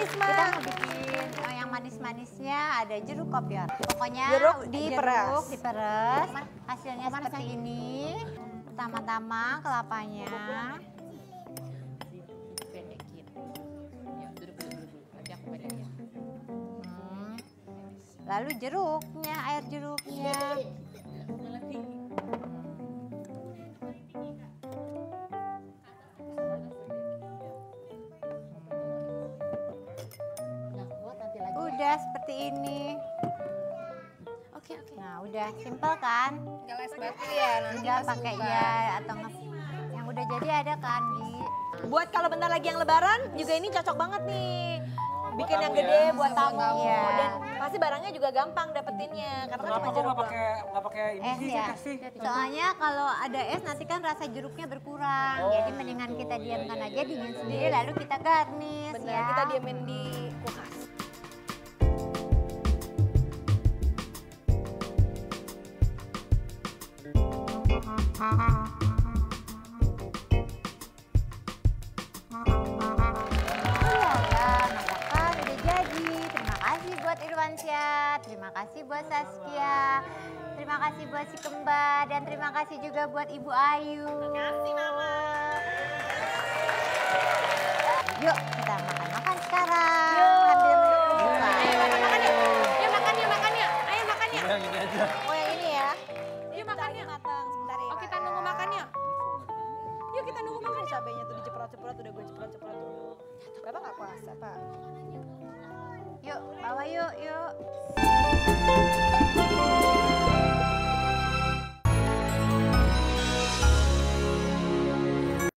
manis-manis. Kita mau bikin oh, yang manis-manisnya ada jeruk kopior. Pokoknya Jeruk diperes. jeruk diperes. Hasilnya seperti ini. Pertama-tama kelapanya. Ya. Hmm. Lalu jeruknya, air jeruknya. Udah seperti ini. Oke, oke. Nah, udah simpel kan? Nggak les batu ya nanti pakai ya atau nge yang udah jadi ada kan di Buat kalau bentar lagi yang lebaran juga ini cocok banget nih. Bikin yang tamu gede ya. buat tamu. Iya. Dan pasti barangnya juga gampang dapetinnya karena kan cuma jeruk pakai nggak pakai ini es sih ya. kasih? Soalnya kalau ada es nanti kan rasa jeruknya berkurang. Oh, Jadi mendingan kita gitu. diamkan Iya, iya, aja iya, dingin iya, sendiri lalu kita garnish Benar, ya. kita diamin di kulkas. Buat Irwansyah, terima kasih buat Saskia, terima kasih buat si Kembar, dan terima kasih juga buat Ibu Ayu. Terima kasih Mama. Yuk kita makan-makan sekarang. Yuk. Buka. makan yuk. Yuk makan yuk makan yuk. Ayo makan yuk. Ini aja. Nggak puasa pak. Yuk, bawa yuk, yuk.